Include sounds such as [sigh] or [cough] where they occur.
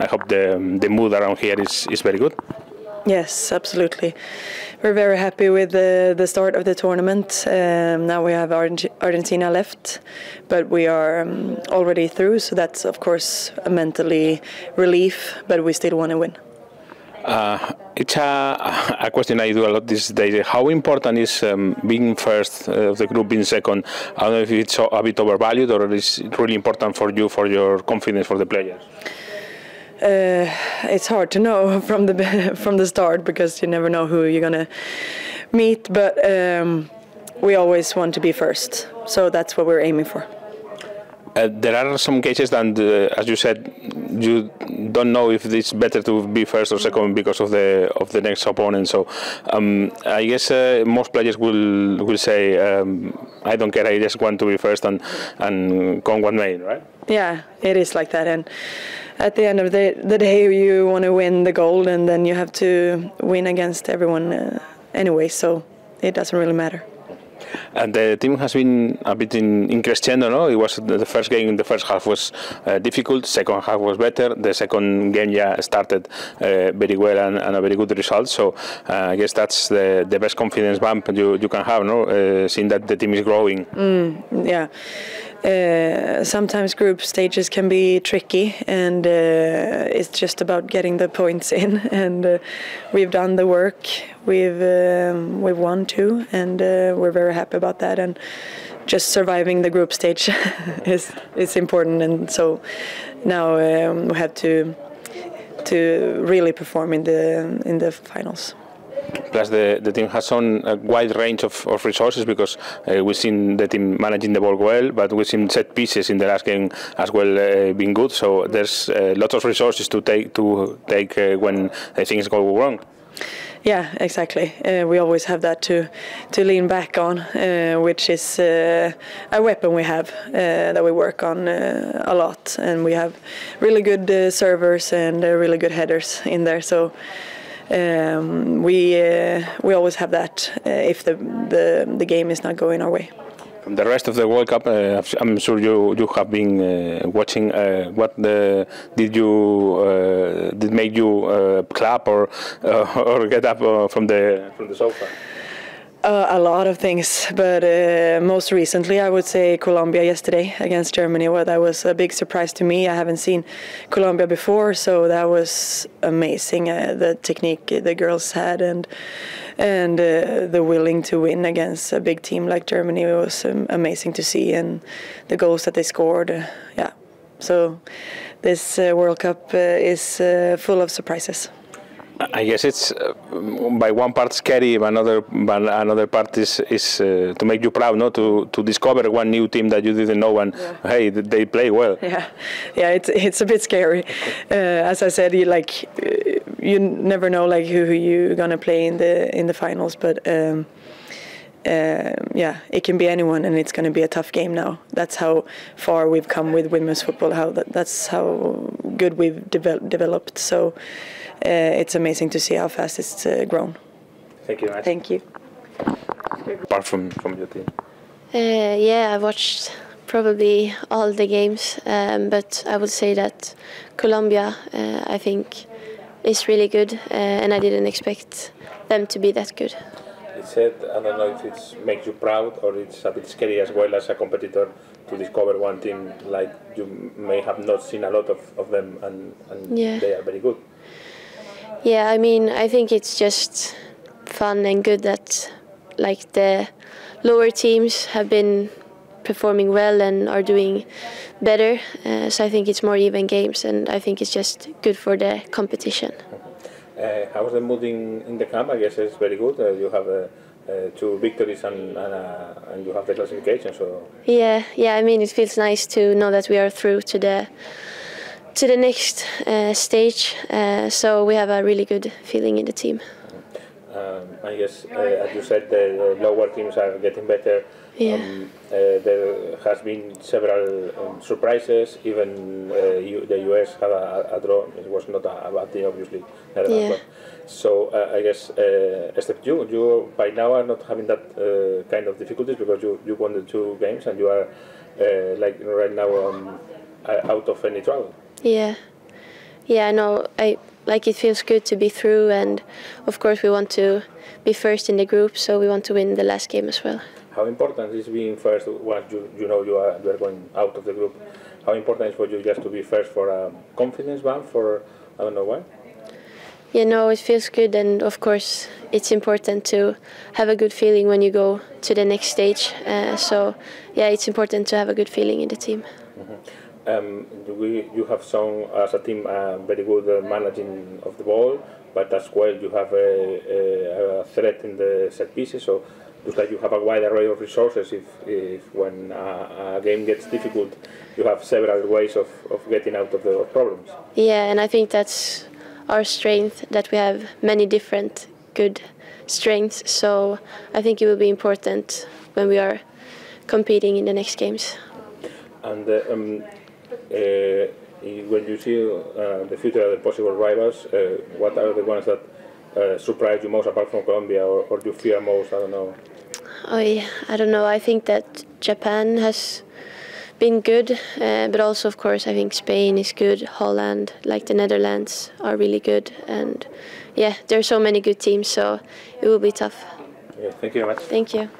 I hope the the mood around here is, is very good. Yes, absolutely. We're very happy with the, the start of the tournament. Um, now we have Argentina left, but we are um, already through, so that's of course a mentally relief, but we still want to win. Uh, it's a, a question I do a lot these days. How important is um, being first of the group, being second? I don't know if it's a bit overvalued or is it really important for you, for your confidence, for the players? Uh, it's hard to know [laughs] from the from the start because you never know who you're gonna meet. But um, we always want to be first, so that's what we're aiming for. Uh, there are some cases that, uh, as you said, you don't know if it's better to be first or second because of the of the next opponent. So um, I guess uh, most players will will say, um, "I don't care. I just want to be first and and come what may." Right? Yeah, it is like that, and at the end of the, the day, you want to win the gold, and then you have to win against everyone uh, anyway. So it doesn't really matter. And the team has been a bit in, in crescendo, no? It was the first game the first half was uh, difficult, second half was better. The second game, yeah, started uh, very well and, and, a very good result. So uh, I guess that's the, the best confidence bump you, you can have, no? Uh, seeing that the team is growing. Mm, yeah. Uh, sometimes group stages can be tricky, and uh, it's just about getting the points [laughs] in. And uh, we've done the work. We've um, we've won two, and uh, we're very happy about that. And just surviving the group stage [laughs] is is important. And so now um, we have to to really perform in the in the finals. Plus, the, the team has shown a wide range of, of resources because uh, we've seen the team managing the ball well, but we've seen set pieces in the last game as well uh, being good. So there's uh, lots of resources to take to take uh, when things go wrong. Yeah, exactly. Uh, we always have that to to lean back on, uh, which is uh, a weapon we have uh, that we work on uh, a lot, and we have really good uh, servers and really good headers in there. So um, we we always have that if the, the the game is not going our way. From the rest of the World Cup, uh, I'm sure you you have been uh, watching. Uh, what the, did you did make you clap or [laughs] or get up from the from the sofa? Uh, a lot of things, but uh, most recently, I would say Colombia yesterday against Germany. Well, that was a big surprise to me. I haven't seen Colombia before, so that was amazing. Uh, the technique the girls had, and and uh, the willing to win against a big team like Germany was um, amazing to see, and the goals that they scored. Uh, yeah, so this uh, World Cup is full of surprises. I guess it's uh, by one part scary, but another but another part is is uh, to make you proud, no? To to discover one new team that you didn't know, and yeah. hey, they play well. [laughs] Yeah, yeah, it's it's a bit scary. Uh, as I said, you like uh, you never know like who, who you're gonna play in the in the finals, but. Um, uh, yeah, it can be anyone, and it's going to be a tough game now. That's how far we've come with women's football. How that, that's how good we've devel- developed. So it's amazing to see how fast it's uh, grown. Thank you. Thank you. Apart from from your team. Uh, yeah, I watched probably all the games, um, but I would say that Colombia, I think, is really good, and I didn't expect them to be that good it said, I don't know if it makes you proud or it's a bit scary as well as a competitor to discover one team like you may have not seen a lot of, of them and, and yeah. they are very good. Yeah, I mean, I think it's just fun and good that like the lower teams have been performing well and are doing better. Uh, so I think it's more even games and I think it's just good for the competition. Uh, how's the mood in, in the camp? I guess it's very good. Uh, you have uh, uh two victories and and, uh, and, you have the classification. So yeah, yeah. I mean, it feels nice to know that we are through to the to the next uh, stage. so we have a really good feeling in the team. Um, I guess, as you said, the lower teams are getting better. Yeah. Um, uh, there has been several um, surprises. Even uh, the US had a, a, draw. It was not a, a bad thing, obviously. Yeah. So uh, I guess, uh, except you, you by now are not having that uh, kind of difficulties because you, you won the two games and you are uh, like right now um, out of any trouble. Yeah. Yeah, I know. I like it feels good to be through, and of course we want to be first in the group, so we want to win the last game as well. How important is being first once you, you know you are, you are going out of the group? How important is for you just to be first for a confidence bump for I don't know why? Yeah, no, it feels good, and of course it's important to have a good feeling when you go to the next stage. Uh, so yeah, it's important to have a good feeling in the team. Um, we, you have shown as a team a very good uh, managing of the ball, but as well you have a, a, a threat in the set pieces. So looks like you have a wide array of resources. If, if when a, a game gets difficult, you have several ways of, of getting out of the problems. Yeah, and I think that's our strength that we have many different good strengths. So I think it will be important when we are competing in the next games. And uh, um, when you see uh, the future of the possible rivals, uh, what are the ones that uh, surprise you most apart from Colombia or, or you fear most? I don't know. I, I don't know. I think that Japan has been good, uh, but also, of course, I think Spain is good. Holland, like the Netherlands, are really good. And yeah, there are so many good teams, so it will be tough. Yeah, thank you very much. Thank you.